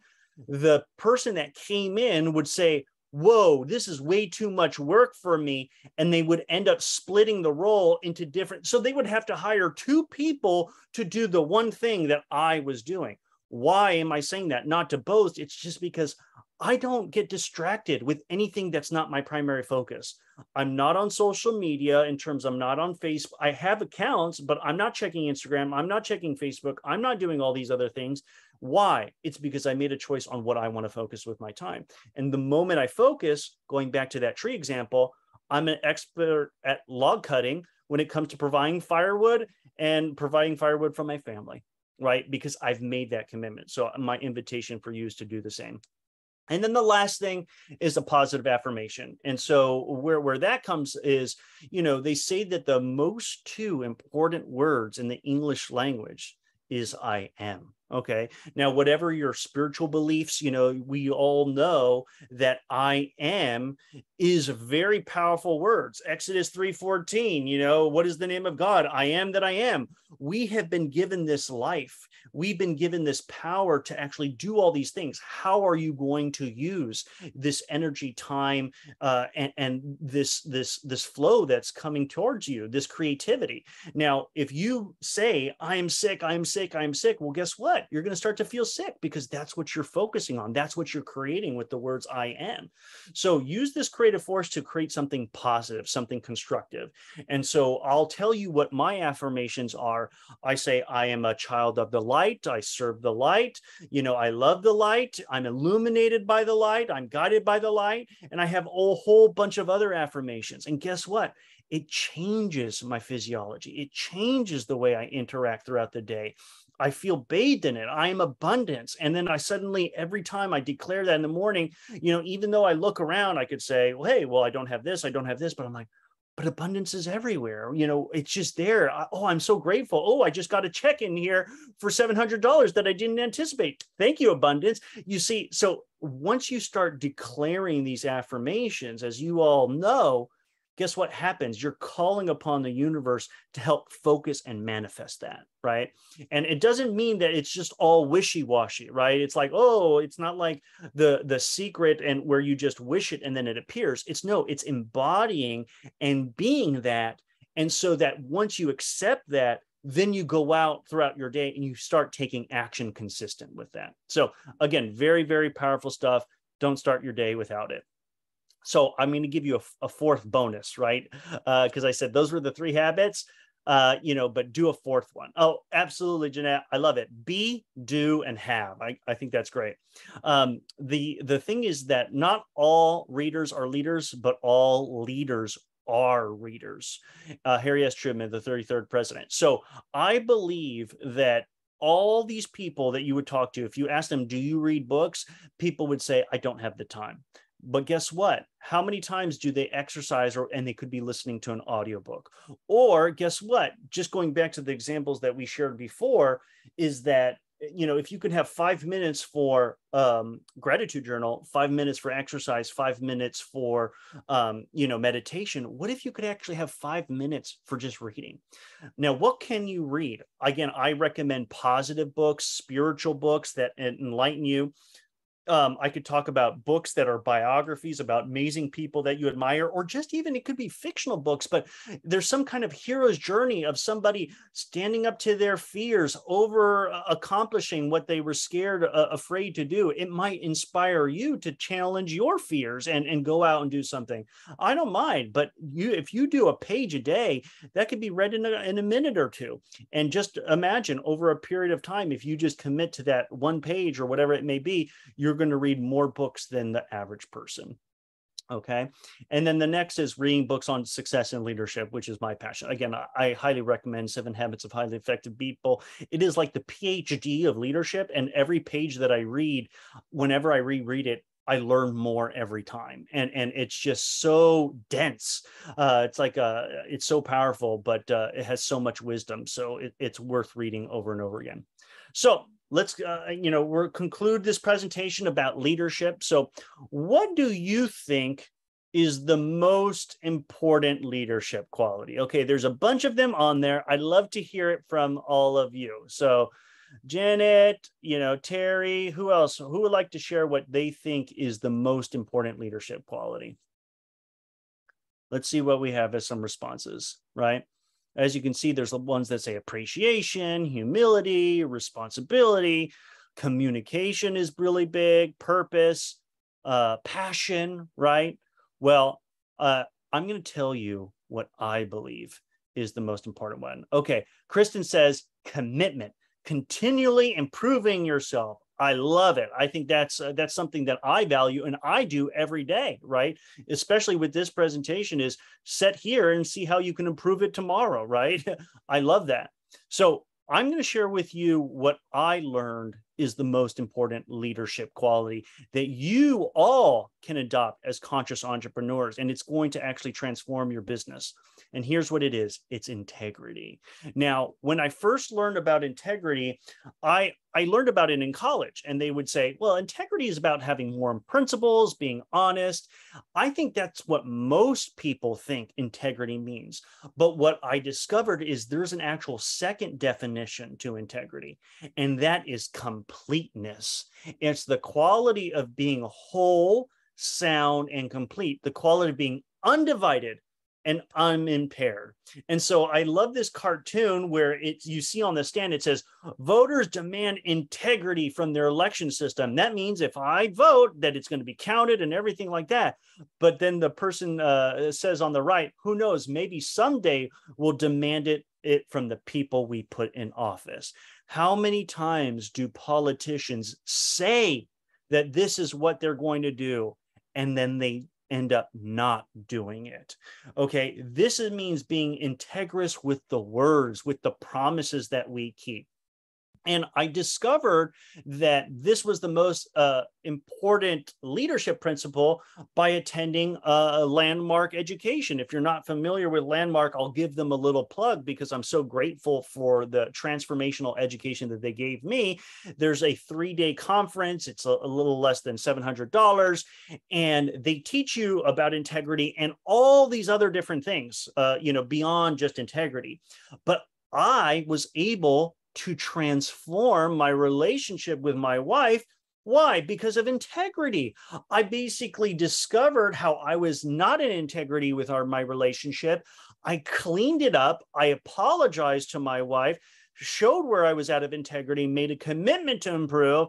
The person that came in would say, whoa, this is way too much work for me. And they would end up splitting the role into different. So they would have to hire two people to do the one thing that I was doing. Why am I saying that? Not to boast. It's just because I don't get distracted with anything that's not my primary focus. I'm not on social media in terms I'm not on Facebook. I have accounts, but I'm not checking Instagram. I'm not checking Facebook. I'm not doing all these other things why? It's because I made a choice on what I want to focus with my time. And the moment I focus, going back to that tree example, I'm an expert at log cutting when it comes to providing firewood and providing firewood from my family, right? Because I've made that commitment. So uh, my invitation for you is to do the same. And then the last thing is a positive affirmation. And so where, where that comes is, you know, they say that the most two important words in the English language is I am. Okay. Now, whatever your spiritual beliefs, you know, we all know that I am is very powerful words. Exodus 3:14, you know, what is the name of God? I am that I am. We have been given this life. We've been given this power to actually do all these things. How are you going to use this energy, time, uh, and, and this this this flow that's coming towards you, this creativity? Now, if you say, I am sick, I am sick, I am sick, well, guess what? You're going to start to feel sick because that's what you're focusing on. That's what you're creating with the words I am. So use this creative force to create something positive, something constructive. And so I'll tell you what my affirmations are. I say, I am a child of the light. I serve the light. You know, I love the light. I'm illuminated by the light. I'm guided by the light. And I have a whole bunch of other affirmations. And guess what? it changes my physiology. It changes the way I interact throughout the day. I feel bathed in it. I am abundance. And then I suddenly, every time I declare that in the morning, you know, even though I look around, I could say, well, hey, well, I don't have this, I don't have this, but I'm like, but abundance is everywhere. You know, it's just there. oh, I'm so grateful. Oh, I just got a check in here for $700 that I didn't anticipate. Thank you, abundance. You see, so once you start declaring these affirmations, as you all know, guess what happens? You're calling upon the universe to help focus and manifest that, right? And it doesn't mean that it's just all wishy-washy, right? It's like, oh, it's not like the the secret and where you just wish it and then it appears. It's no, it's embodying and being that. And so that once you accept that, then you go out throughout your day and you start taking action consistent with that. So again, very, very powerful stuff. Don't start your day without it. So I'm going to give you a, a fourth bonus, right? Because uh, I said those were the three habits, uh, you know, but do a fourth one. Oh, absolutely, Jeanette. I love it. Be, do, and have. I, I think that's great. Um, the the thing is that not all readers are leaders, but all leaders are readers. Uh, Harry S. Truman, the 33rd president. So I believe that all these people that you would talk to, if you ask them, do you read books? People would say, I don't have the time but guess what? How many times do they exercise or and they could be listening to an audiobook? Or guess what? Just going back to the examples that we shared before is that you know if you can have five minutes for um, gratitude journal five minutes for exercise five minutes for um, you know meditation what if you could actually have five minutes for just reading? Now what can you read? Again i recommend positive books spiritual books that enlighten you um, I could talk about books that are biographies about amazing people that you admire, or just even it could be fictional books, but there's some kind of hero's journey of somebody standing up to their fears, over uh, accomplishing what they were scared, uh, afraid to do. It might inspire you to challenge your fears and, and go out and do something. I don't mind, but you if you do a page a day, that could be read in a, in a minute or two. And just imagine over a period of time, if you just commit to that one page or whatever it may be, you're you're going to read more books than the average person. Okay. And then the next is reading books on success and leadership, which is my passion. Again, I, highly recommend Seven Habits of Highly Effective People. It is like the PhD of leadership. And every page that I read, whenever I reread it, I learn more every time, and and it's just so dense. Uh, it's like uh, it's so powerful, but uh, it has so much wisdom. So it, it's worth reading over and over again. So let's uh, you know we're conclude this presentation about leadership. So what do you think is the most important leadership quality? Okay there's a bunch of them on there. I'd love to hear it from all of you. So janet you know terri who else who would like to share what they think is the most important leadership quality? Let's see what we have as some responses right as you can see, there's the ones that say appreciation, humility, responsibility, communication is really big, purpose, uh, passion, right? Well, uh, I'm going to tell you what I believe is the most important one. Okay, Kristen says commitment, continually improving yourself, I love it. I think that's uh, that's something that I value and I do every day, right? Especially with this presentation is set here and see how you can improve it tomorrow, right? I love that. So, I'm going to share with you what I learned is the most important leadership quality that you all can adopt as conscious entrepreneurs. And it's going to actually transform your business. And here's what it is it's integrity. Now, when I first learned about integrity, I, I learned about it in college, and they would say, well, integrity is about having warm principles, being honest. I think that's what most people think integrity means. But what I discovered is there's an actual second definition to integrity, and that is completeness. It's the quality of being whole, sound, and complete, the quality of being undivided, and unimpaired. And so I love this cartoon where it's you see on the stand it says voters demand integrity from their election system. That means if I vote that it's going to be counted and everything like that. But then the person uh, says on the right, who knows, maybe someday we'll demand it it from the people we put in office. How many times do politicians say that this is what they're going to do and then they end up not doing it. Okay, this means being integrous with the words, with the promises that we keep. And I discovered that this was the most uh, important leadership principle by attending a landmark education. If you're not familiar with Landmark, I'll give them a little plug because I'm so grateful for the transformational education that they gave me. There's a three day conference, it's a, a little less than $700, and they teach you about integrity and all these other different things, uh, you know, beyond just integrity. But I was able to transform my relationship with my wife. Why? Because of integrity. I basically discovered how I was not in integrity with our my relationship. I cleaned it up. I apologized to my wife, showed where I was out of integrity, made a commitment to improve.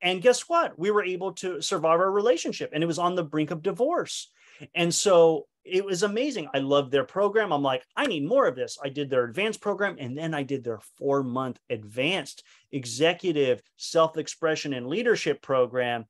And guess what? We were able to survive our relationship and it was on the brink of divorce. And so it was amazing. I loved their program. I'm like, I need more of this. I did their advanced program and then I did their four month advanced executive self expression and leadership program.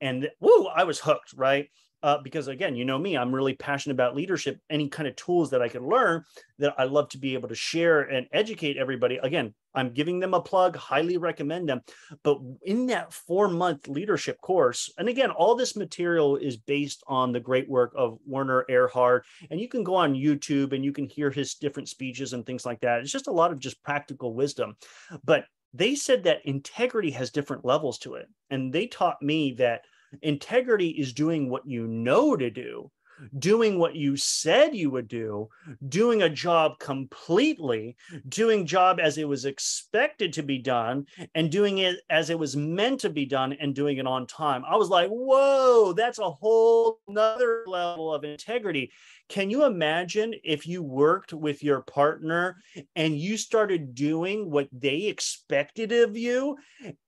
And woo, I was hooked, right? Uh, because again, you know me, I'm really passionate about leadership. Any kind of tools that I can learn that I love to be able to share and educate everybody. Again, I'm giving them a plug, highly recommend them. But in that four month leadership course, and again, all this material is based on the great work of Werner Erhard. And you can go on YouTube and you can hear his different speeches and things like that. It's just a lot of just practical wisdom. But they said that integrity has different levels to it. And they taught me that Integrity is doing what you know to do, doing what you said you would do, doing a job completely, doing job as it was expected to be done, and doing it as it was meant to be done and doing it on time. I was like, whoa, that's a whole nother level of integrity. Can you imagine if you worked with your partner and you started doing what they expected of you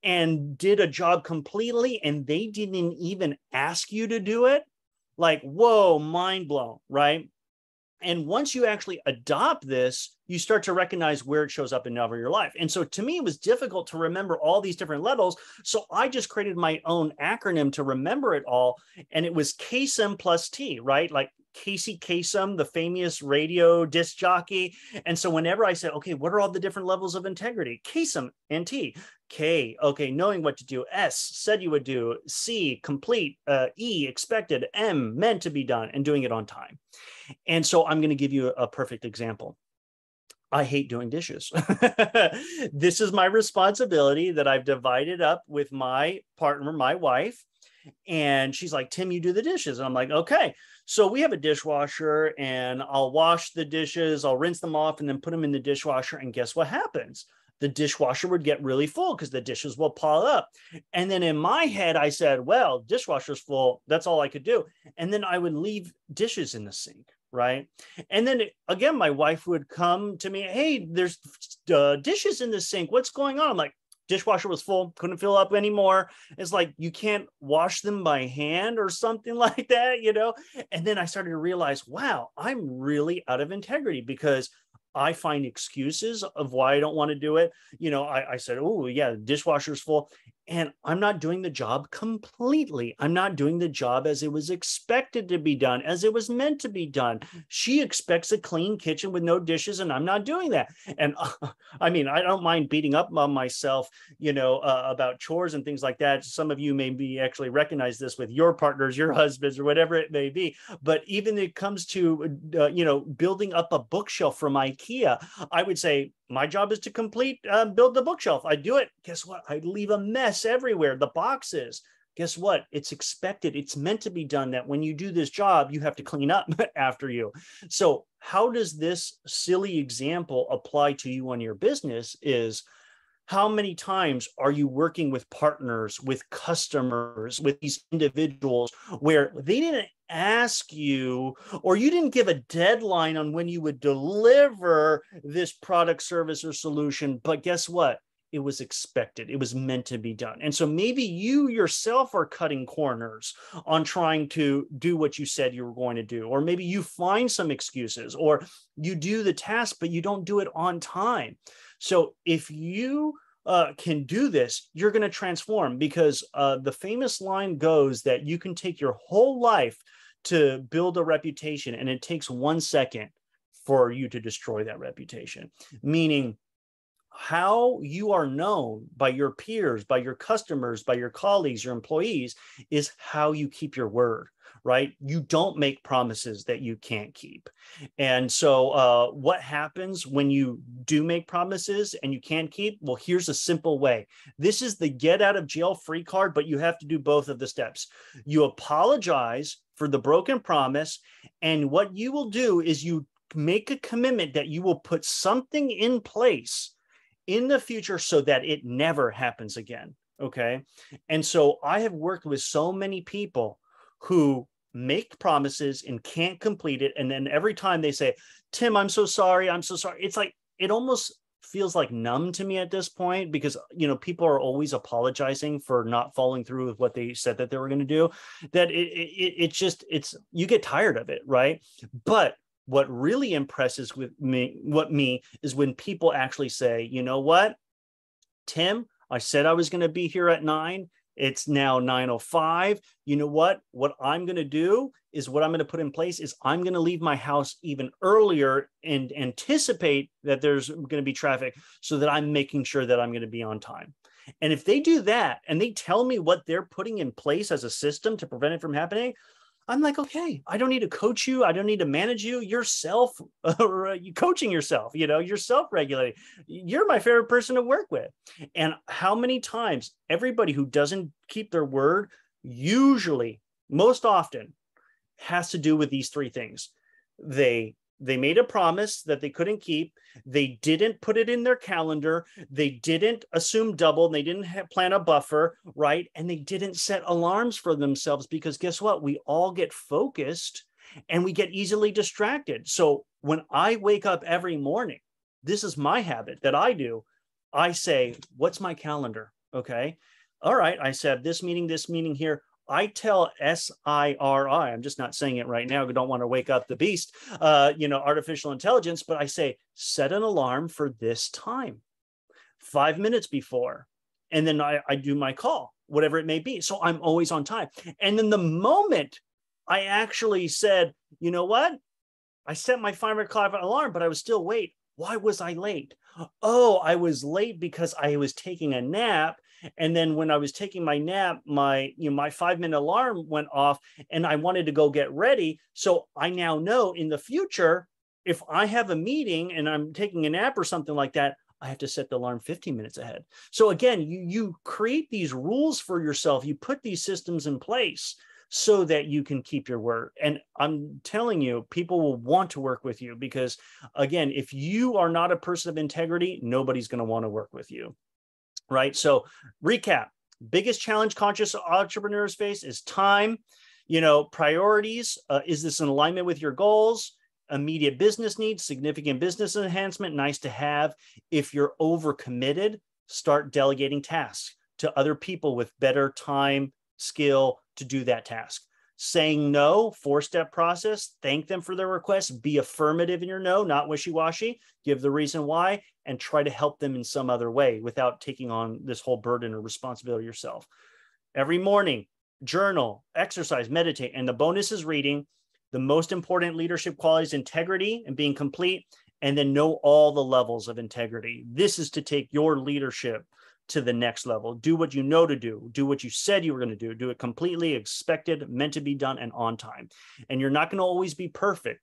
and did a job completely and they didn't even ask you to do it? Like, whoa, mind blown, right? And once you actually adopt this, you start to recognize where it shows up in your life. And so to me, it was difficult to remember all these different levels. So I just created my own acronym to remember it all. And it was KSIM plus T, right? Like Casey Kasem, the famous radio disc jockey. And so whenever I said, okay, what are all the different levels of integrity? Kasem and T. K, okay, knowing what to do. S, said you would do. C, complete. Uh, e, expected. M, meant to be done and doing it on time. And so I'm going to give you a, a perfect example. I hate doing dishes. this is my responsibility that I've divided up with my partner, my wife. And she's like, Tim, you do the dishes. And I'm like, okay. So we have a dishwasher and I'll wash the dishes, I'll rinse them off and then put them in the dishwasher. And guess what happens? The dishwasher would get really full because the dishes will pile up. And then in my head, I said, well, dishwasher's full. That's all I could do. And then I would leave dishes in the sink. Right. And then again, my wife would come to me, Hey, there's uh, dishes in the sink. What's going on? I'm like, dishwasher was full, couldn't fill up anymore. It's like you can't wash them by hand or something like that, you know? And then I started to realize, wow, I'm really out of integrity because I find excuses of why I don't want to do it. You know, I, I said, oh, yeah, the dishwasher's full and I'm not doing the job completely. I'm not doing the job as it was expected to be done, as it was meant to be done. She expects a clean kitchen with no dishes, and I'm not doing that. And uh, I mean, I don't mind beating up on myself, you know, uh, about chores and things like that. Some of you may be actually recognize this with your partners, your husbands, or whatever it may be. But even it comes to, uh, you know, building up a bookshelf from IKEA, I would say, my job is to complete uh, build the bookshelf. I do it. Guess what? I leave a mess everywhere. The boxes guess what? It's expected. It's meant to be done that when you do this job you have to clean up after you. So how does this silly example apply to you on your business is how many times are you working with partners with customers with these individuals where they didn't ask you or you didn't give a deadline on when you would deliver this product service or solution but guess what? It was expected. It was meant to be done. And so maybe you yourself are cutting corners on trying to do what you said you were going to do or maybe you find some excuses or you do the task but you don't do it on time. So if you uh, can do this, you're going to transform because uh, the famous line goes that you can take your whole life to build a reputation, and it takes one second for you to destroy that reputation. Meaning, how you are known by your peers, by your customers, by your colleagues, your employees is how you keep your word right? You don't make promises that you can't keep. And so, uh, what happens when you do make promises and you can't keep? Well, here's a simple way this is the get out of jail free card, but you have to do both of the steps. You apologize for the broken promise. And what you will do is you make a commitment that you will put something in place in the future so that it never happens again. Okay. And so I have worked with so many people who make promises and can't complete it. And then every time they say, Tim, I'm so sorry, I'm so sorry, it's like it almost feels like numb to me at this point because you know people are always apologizing for not following through with what they said that they were going to do that it, it it's just it's you get tired of it right? But what really impresses with me what me is when people actually say you know what? Tim i said i was going to be here at nine It's now 905. You know what? What I'm going to do is what I'm going to put in place is I'm going to leave my house even earlier and anticipate that there's going to be traffic so that I'm making sure that I'm going to be on time. And if they do that and they tell me what they're putting in place as a system to prevent it from happening, I'm like, okay, I don't need to coach you. I don't need to manage you. You're self, uh, you coaching yourself. You know, you're self-regulating. You're my favorite person to work with. And how many times everybody who doesn't keep their word, usually, most often, has to do with these three things. They they made a promise that they couldn't keep. They didn't put it in their calendar. They didn't assume double. They didn't plan a buffer, right? And they didn't set alarms for themselves because guess what? We all get focused and we get easily distracted. So when I wake up every morning, this is my habit that I do. I say, What's my calendar? Okay. All right. I said this meeting, this meeting here. I tell SIRI, I'm just not saying it right now. I don't want to wake up the beast, uh, you know, artificial intelligence, but I say, set an alarm for this time, five minutes before. And then I, I do my call, whatever it may be. So I'm always on time. And then the moment I actually said, you know what? I set my five o'clock alarm, but I was still late. Why was I late? Oh, I was late because I was taking a nap and then when i was taking my nap my you know my five minute alarm went off and i wanted to go get ready so i now know in the future if i have a meeting and i'm taking a nap or something like that I have to set the alarm 15 minutes ahead. So again, you you create these rules for yourself. You put these systems in place so that you can keep your word. And I'm telling you, people will want to work with you because again, if you are not a person of integrity, nobody's going to want to work with you right? So, recap biggest challenge conscious entrepreneurs face is time, you know, priorities. Uh, is this in alignment with your goals? Immediate business needs, significant business enhancement, nice to have. If you're overcommitted, start delegating tasks to other people with better time, skill to do that task saying no, four step process, thank them for their request, be affirmative in your no, not wishy washy, give the reason why, and try to help them in some other way without taking on this whole burden or responsibility yourself. Every morning, journal, exercise, meditate, and the bonus is reading. The most important leadership qualities integrity and being complete, and then know all the levels of integrity. This is to take your leadership to the next level. Do what you know to do. Do what you said you were going to do. Do it completely expected, meant to be done, and on time. And you're not going to always be perfect.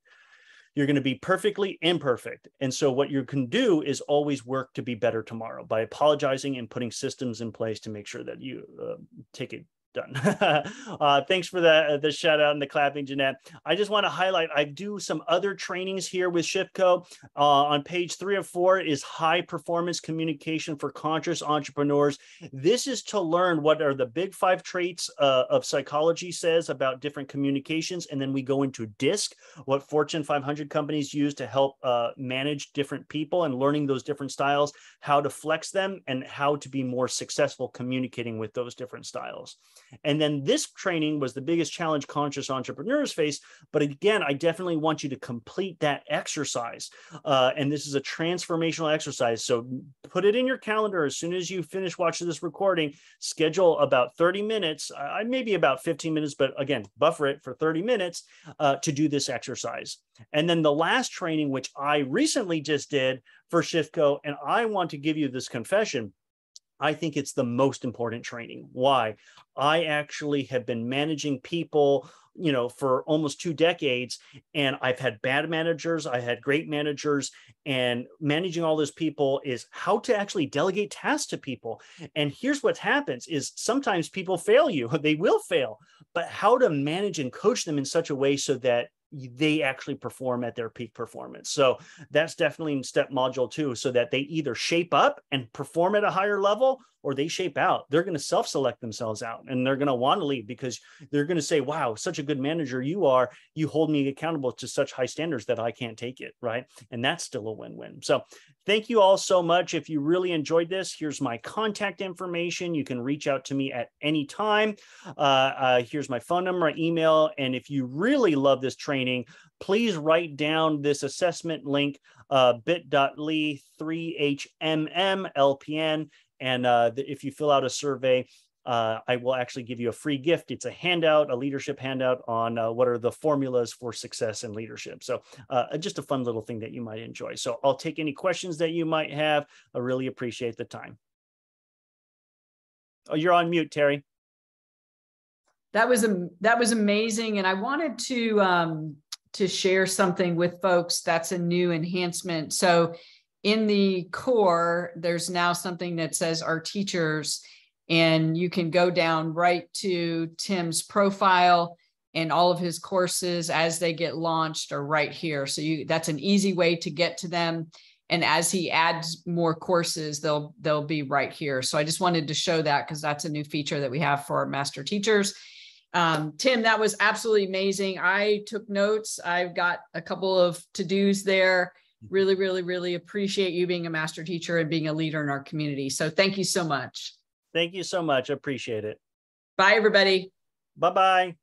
You're going to be perfectly imperfect. And so, what you can do is always work to be better tomorrow by apologizing and putting systems in place to make sure that you uh, take it done. uh, thanks for the, the shout out and the clapping, Jeanette. I just want to highlight, I do some other trainings here with ShiftCo. Uh, on page three of four is high performance communication for conscious entrepreneurs. This is to learn what are the big five traits uh, of psychology says about different communications. And then we go into DISC, what Fortune 500 companies use to help uh, manage different people and learning those different styles, how to flex them and how to be more successful communicating with those different styles. And then this training was the biggest challenge conscious entrepreneurs face. But again, I definitely want you to complete that exercise. Uh, and this is a transformational exercise. So put it in your calendar as soon as you finish watching this recording, schedule about 30 minutes, uh, maybe about 15 minutes, but again, buffer it for 30 minutes uh, to do this exercise. And then the last training, which I recently just did for ShiftCo, and I want to give you this confession I think it's the most important training. Why? I actually have been managing people, you know, for almost two decades, and I've had bad managers, I had great managers, and managing all those people is how to actually delegate tasks to people. And here's what happens is sometimes people fail you, they will fail, but how to manage and coach them in such a way so that they actually perform at their peak performance. So that's definitely in step module two, so that they either shape up and perform at a higher level or they shape out. They're going to self select themselves out and they're going to want to leave because they're going to say, wow, such a good manager you are. You hold me accountable to such high standards that I can't take it. Right. And that's still a win win. So thank you all so much. If you really enjoyed this, here's my contact information. You can reach out to me at any time. Uh, uh, here's my phone number, email. And if you really love this training, please write down this assessment link uh, bit.ly 3HMMLPN. And uh, if you fill out a survey, uh, I will actually give you a free gift. It's a handout, a leadership handout on uh, what are the formulas for success in leadership. So uh, just a fun little thing that you might enjoy. So I'll take any questions that you might have. I really appreciate the time. Oh, you're on mute, Terri.
That was a that was amazing, and I wanted to um, to share something with folks. That's a new enhancement. So in the core, there's now something that says our teachers, and you can go down right to Tim's profile and all of his courses as they get launched are right here. So you that's an easy way to get to them. And as he adds more courses, they'll they'll be right here. So I just wanted to show that because that's a new feature that we have for our master teachers. Um, Tim, that was absolutely amazing. I took notes. I've got a couple of to-dos there really, really, really appreciate you being a master teacher and being a leader in our community. So thank you so much.
Thank you so much. Appreciate it.
Bye, everybody.
Bye bye.